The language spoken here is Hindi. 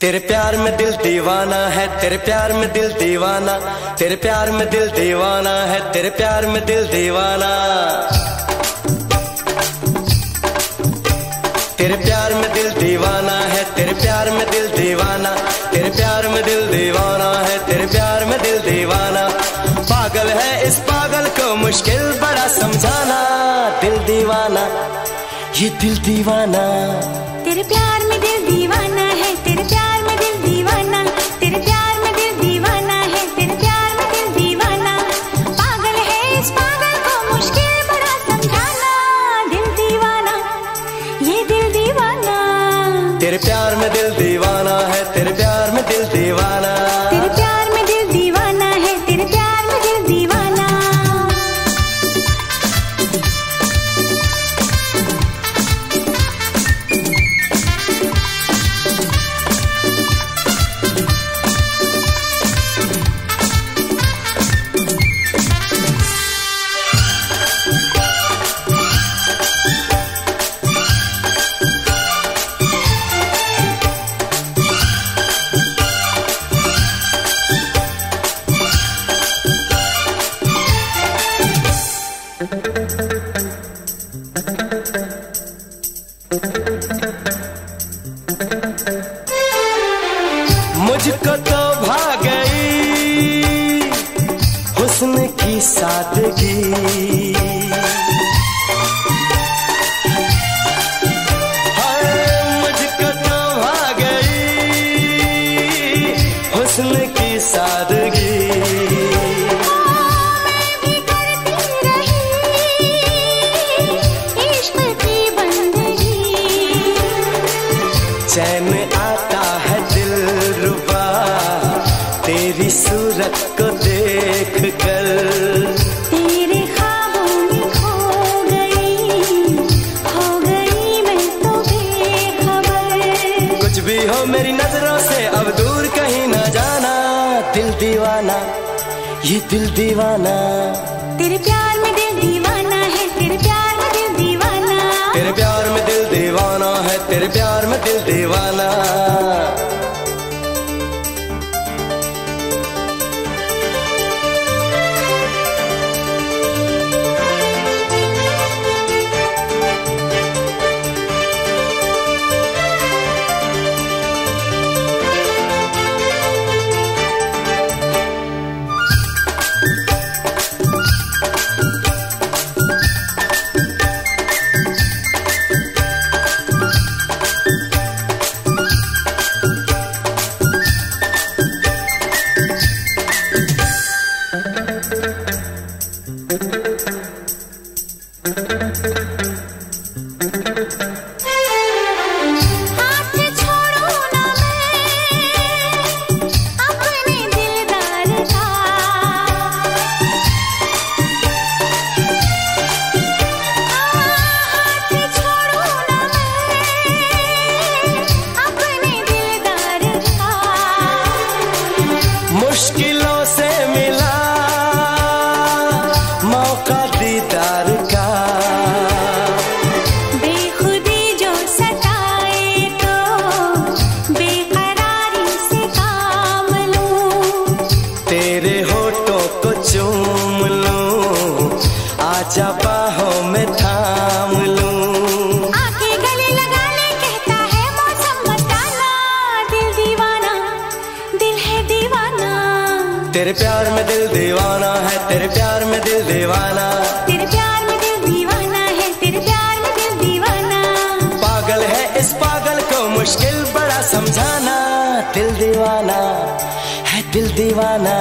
तेरे प्यार में दिल दीवाना है, तेरे प्यार में दिल दीवाना, तेरे प्यार में दिल दीवाना है, तेरे प्यार में दिल दीवाना। तेरे प्यार में दिल दीवाना है, तेरे प्यार में दिल दीवाना, तेरे प्यार में दिल दीवाना है, तेरे प्यार में दिल दीवाना। पागल है इस पागल को मुश्किल बड़ा समझाना, दिल दीवाना। ये दिल दीवाना। तेरे प्यार में दिल दीवाना है तेरे प्यार में दिल दीवाना। तेरे प्यार में दिल दीवाना है तेरे प्यार में दिल दीवाना। पागल है इस पागल को मुश्किल बड़ा समझाना। दिल दीवाना ये दिल दीवाना। तेरे प्यार में दिल दीवाना। मुझको तो भा गई। हुस्न की सादगी। मुझको तो भा गई। हुस्न की सादगी। मैं भी करती रही इश्क की बंदगी। चैन आता दीवाना ये दिल दीवाना। तेरे प्यार में दिल दीवाना है तेरे प्यार में दिल दीवाना। तेरे प्यार में दिल दीवाना है तेरे प्यार में दिल दीवाना। तेरे प्यार में दिल दीवाना है तेरे प्यार में दिल दीवाना। तेरे प्यार में दिल दीवाना है तेरे प्यार में दिल दीवाना। पागल है इस पागल को मुश्किल बड़ा समझाना। दिल दीवाना है दिल दीवाना।